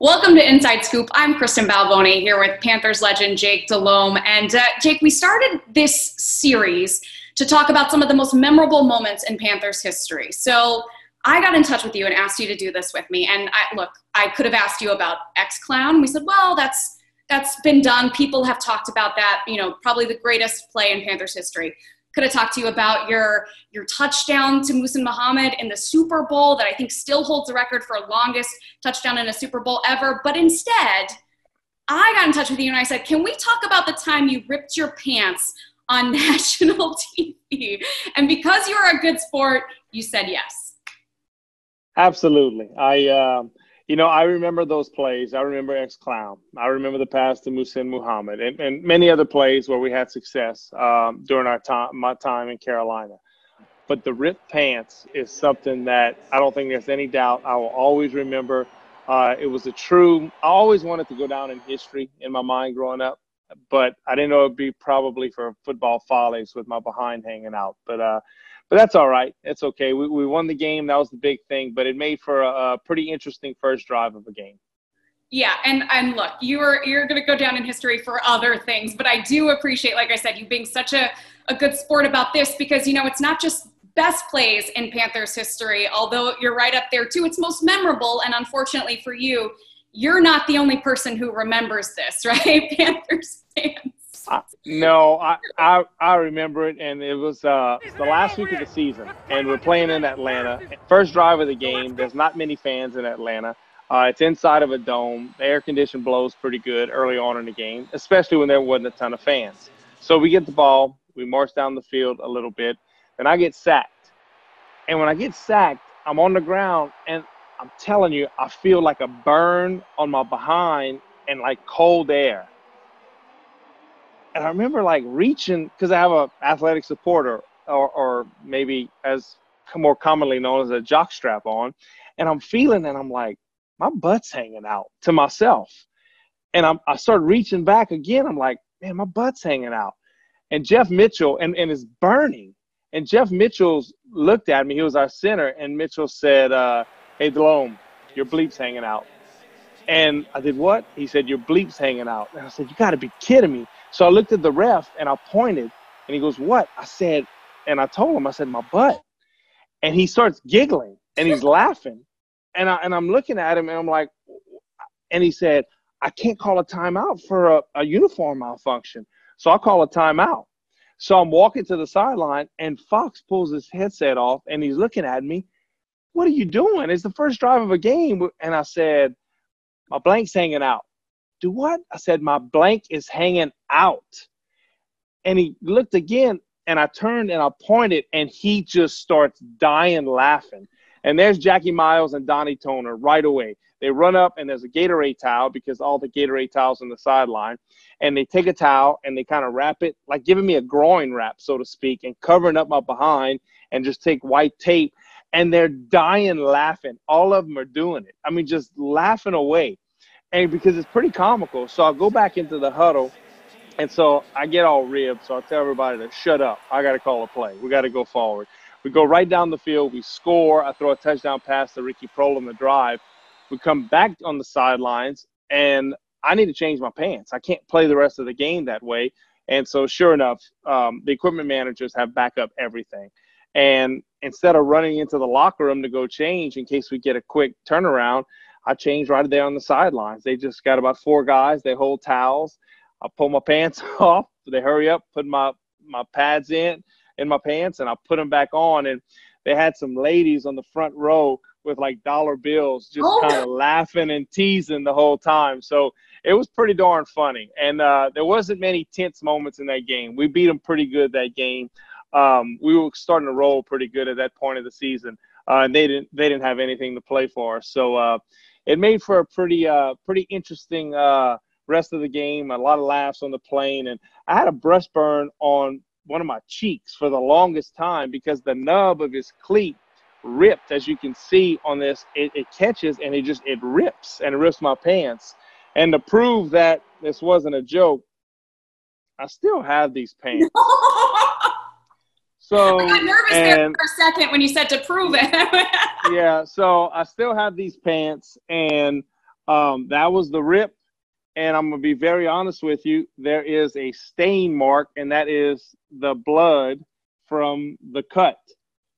Welcome to Inside Scoop. I'm Kristen Balboni here with Panthers legend Jake Delhomme. And uh, Jake, we started this series to talk about some of the most memorable moments in Panthers history. So I got in touch with you and asked you to do this with me. And I, look, I could have asked you about X Clown. We said, well, that's that's been done. People have talked about that. You know, probably the greatest play in Panthers history could have talked to you about your your touchdown to Muhsin Muhammad in the Super Bowl that I think still holds the record for longest touchdown in a Super Bowl ever. But instead, I got in touch with you and I said, "Can we talk about the time you ripped your pants on national TV?" And because you're a good sport, you said yes. Absolutely. I um, you know, I remember those plays. I remember X Clown. I remember the pass to Muhsin Muhammad and, and many other plays where we had success um, during our time, my time in Carolina. But the ripped pants is something that I don't think there's any doubt. I will always remember. Uh, it was a true. I always wanted to go down in history in my mind growing up, but I didn't know it'd be probably for football follies with my behind hanging out. But uh, but that's all right. It's okay. We, we won the game. That was the big thing, but it made for a, a pretty interesting first drive of a game. Yeah, and and look, you're you're going to go down in history for other things, but I do appreciate, like I said, you being such a, a good sport about this because you know it's not just best plays in Panthers history, although you're right up there too. It's most memorable, and unfortunately for you, you're not the only person who remembers this, right? Panthers fans no, I, I I remember it, and it was uh, the last week of the season, and we're playing in Atlanta. First drive of the game. There's not many fans in Atlanta. Uh, it's inside of a dome. The air condition blows pretty good early on in the game, especially when there wasn't a ton of fans. So we get the ball, we march down the field a little bit, and I get sacked. And when I get sacked, I'm on the ground, and I'm telling you, I feel like a burn on my behind and like cold air and I remember like reaching because I have a athletic supporter, or, or maybe as more commonly known as a jock strap on, and I'm feeling and I'm like, my butt's hanging out to myself, and I'm I start reaching back again. I'm like, man, my butt's hanging out, and Jeff Mitchell and and it's burning, and Jeff Mitchell's looked at me. He was our center, and Mitchell said, uh, "Hey, Delhomme, your bleep's hanging out." And I did what? He said, Your bleep's hanging out. And I said, You got to be kidding me. So I looked at the ref and I pointed and he goes, What? I said, and I told him, I said, My butt. And he starts giggling and he's laughing. And, I, and I'm looking at him and I'm like, and he said, I can't call a timeout for a, a uniform malfunction. So I call a timeout. So I'm walking to the sideline and Fox pulls his headset off and he's looking at me. What are you doing? It's the first drive of a game. And I said, My blank's hanging out do what? I said, my blank is hanging out. And he looked again, and I turned and I pointed, and he just starts dying laughing. And there's Jackie Miles and Donnie Toner right away. They run up, and there's a Gatorade towel because all the Gatorade towels on the sideline. And they take a towel and they kind of wrap it, like giving me a groin wrap, so to speak, and covering up my behind, and just take white tape. And they're dying laughing. All of them are doing it. I mean, just laughing away and because it's pretty comical. So I'll go back into the huddle, and so I get all ribbed. So I tell everybody to shut up. I got to call a play. We got to go forward. We go right down the field. We score. I throw a touchdown pass to Ricky Proehl on the drive. We come back on the sidelines, and I need to change my pants. I can't play the rest of the game that way. And so, sure enough, um, the equipment managers have backup everything. And instead of running into the locker room to go change in case we get a quick turnaround, I changed right there on the sidelines. They just got about four guys. They hold towels. I pull my pants off. They hurry up, put my my pads in in my pants, and I put them back on. And they had some ladies on the front row with like dollar bills, just oh. kind of laughing and teasing the whole time. So it was pretty darn funny. And uh, there wasn't many tense moments in that game. We beat them pretty good that game. Um, we were starting to roll pretty good at that point of the season, uh, and they didn't they didn't have anything to play for. So uh, it made for a pretty uh, pretty interesting uh, rest of the game. A lot of laughs on the plane, and I had a breast burn on one of my cheeks for the longest time because the nub of his cleat ripped, as you can see on this. It, it catches and it just it rips and it rips my pants. And to prove that this wasn't a joke, I still have these pants. So I got nervous and, there for a second when you said to prove it. yeah, so I still have these pants, and Um, that was the rip. And I'm going to be very honest with you. There is a stain mark, and that is the blood from the cut.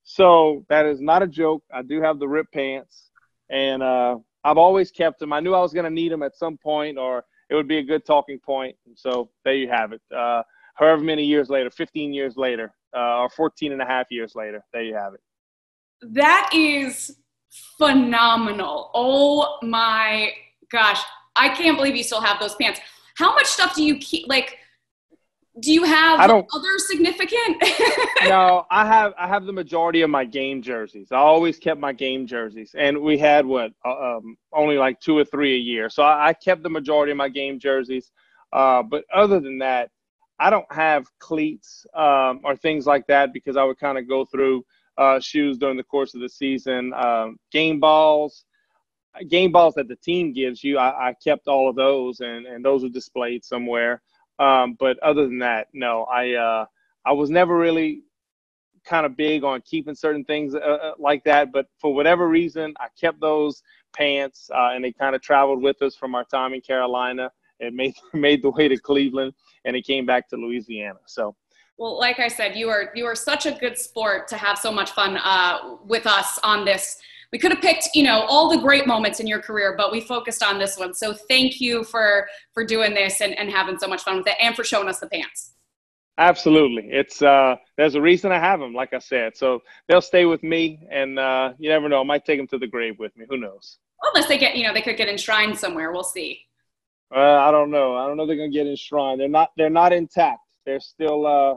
So that is not a joke. I do have the rip pants, and uh, I've always kept them. I knew I was going to need them at some point, or it would be a good talking point. And so there you have it. Uh, however many years later, 15 years later, uh, or 14 and a half years later, there you have it. That is phenomenal. Oh my gosh. I can't believe you still have those pants. How much stuff do you keep? Like, do you have other significant? no, I have. I have the majority of my game jerseys. I always kept my game jerseys, and we had what uh, um, only like two or three a year. So I, I kept the majority of my game jerseys. Uh, but other than that, I don't have cleats um, or things like that because I would kind of go through uh, shoes during the course of the season. Um, game balls, game balls that the team gives you, I, I kept all of those, and, and those are displayed somewhere. Um, but other than that, no, I uh, I was never really kind of big on keeping certain things uh, uh, like that. But for whatever reason, I kept those pants, uh, and they kind of traveled with us from our time in Carolina. It made made the way to Cleveland, and it came back to Louisiana. So. Well, like I said, you are you are such a good sport to have so much fun uh, with us on this. We could have picked you know all the great moments in your career but we focused on this one. So thank you for for doing this and, and having so much fun with it and for showing us the pants. Absolutely. It's uh there's a reason i have them like i said. So they'll stay with me and uh you never know. I might take them to the grave with me. Who knows? Unless they get you know they could get enshrined somewhere. We'll see uh, i don't know i don't know they're gonna get enshrined they're not they're not intact they're still uh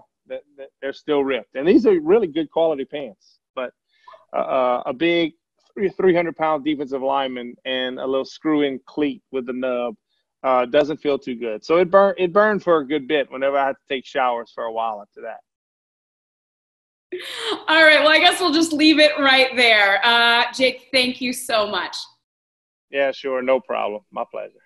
they're still ripped and these are really good quality pants but uh, uh a big 300 pound defensive lineman and a little screw in cleat with the nub uh, doesn't feel too good. So it burned it burned for a good bit whenever I had to take showers for a while after that. All right. Well, I guess we'll just leave it right there. Uh, Jake, thank you so much. Yeah, sure. No problem. My pleasure.